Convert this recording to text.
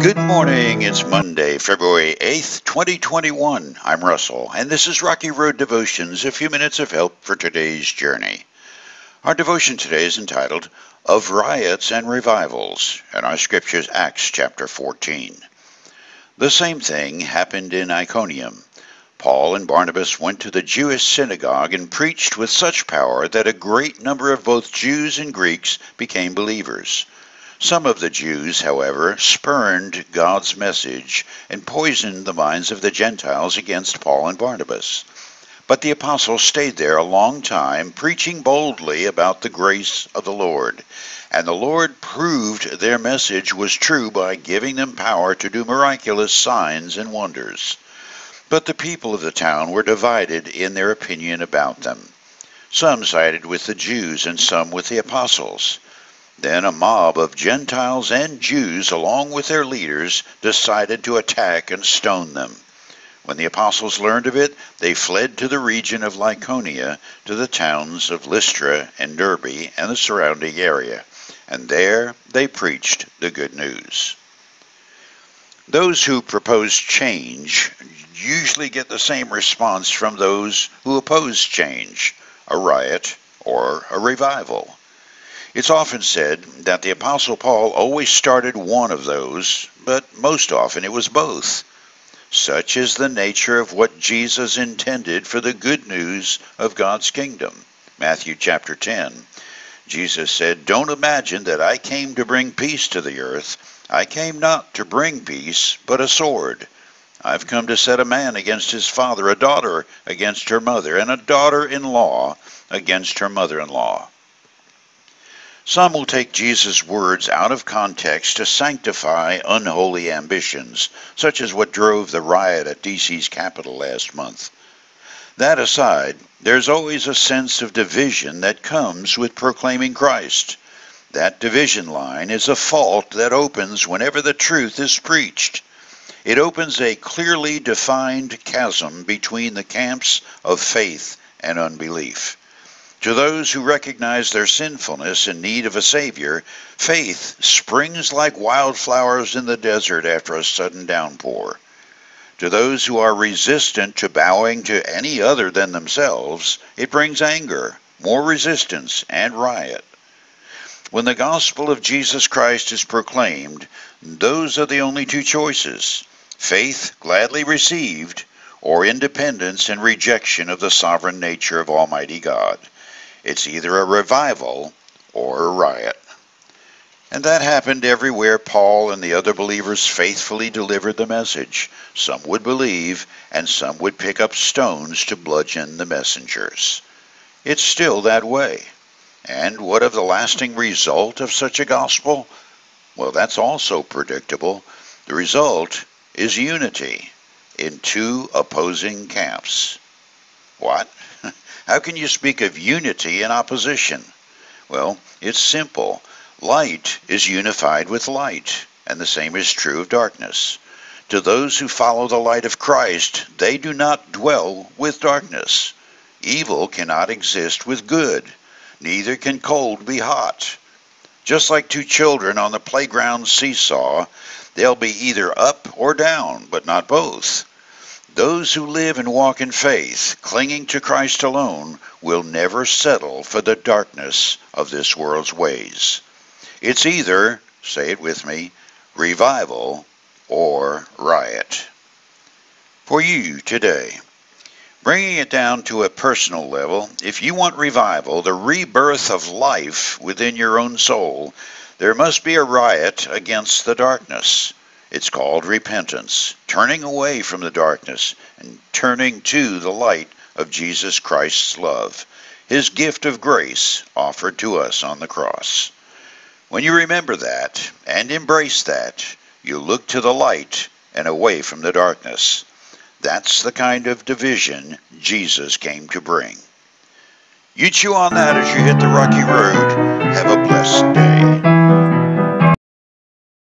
Good morning. It's Monday, February 8th, 2021. I'm Russell, and this is Rocky Road Devotions, a few minutes of help for today's journey. Our devotion today is entitled Of Riots and Revivals, and our scripture is Acts chapter 14. The same thing happened in Iconium. Paul and Barnabas went to the Jewish synagogue and preached with such power that a great number of both Jews and Greeks became believers. Some of the Jews, however, spurned God's message and poisoned the minds of the Gentiles against Paul and Barnabas. But the apostles stayed there a long time, preaching boldly about the grace of the Lord. And the Lord proved their message was true by giving them power to do miraculous signs and wonders. But the people of the town were divided in their opinion about them. Some sided with the Jews and some with the apostles. Then a mob of Gentiles and Jews, along with their leaders, decided to attack and stone them. When the apostles learned of it, they fled to the region of Lycaonia, to the towns of Lystra and Derbe and the surrounding area, and there they preached the good news. Those who propose change usually get the same response from those who oppose change a riot or a revival. It's often said that the Apostle Paul always started one of those, but most often it was both. Such is the nature of what Jesus intended for the good news of God's kingdom. Matthew chapter 10. Jesus said, Don't imagine that I came to bring peace to the earth. I came not to bring peace, but a sword. I've come to set a man against his father, a daughter against her mother, and a daughter in law against her mother in law. Some will take Jesus' words out of context to sanctify unholy ambitions, such as what drove the riot at DC's Capitol last month. That aside, there's always a sense of division that comes with proclaiming Christ. That division line is a fault that opens whenever the truth is preached. It opens a clearly defined chasm between the camps of faith and unbelief. To those who recognize their sinfulness and need of a Savior, faith springs like wildflowers in the desert after a sudden downpour. To those who are resistant to bowing to any other than themselves, it brings anger, more resistance, and riot. When the gospel of Jesus Christ is proclaimed, those are the only two choices faith gladly received, or independence and rejection of the sovereign nature of Almighty God. It's either a revival or a riot. And that happened everywhere Paul and the other believers faithfully delivered the message. Some would believe, and some would pick up stones to bludgeon the messengers. It's still that way. And what of the lasting result of such a gospel? Well, that's also predictable. The result is unity in two opposing camps. What? How can you speak of unity in opposition? Well, it's simple. Light is unified with light, and the same is true of darkness. To those who follow the light of Christ, they do not dwell with darkness. Evil cannot exist with good, neither can cold be hot. Just like two children on the playground seesaw, they'll be either up or down, but not both. Those who live and walk in faith, clinging to Christ alone, will never settle for the darkness of this world's ways. It's either, say it with me, revival or riot. For you today, bringing it down to a personal level, if you want revival, the rebirth of life within your own soul, there must be a riot against the darkness. It's called repentance, turning away from the darkness and turning to the light of Jesus Christ's love, his gift of grace offered to us on the cross. When you remember that and embrace that, you look to the light and away from the darkness. That's the kind of division Jesus came to bring. You chew on that as you hit the rocky road. Have a blessed day.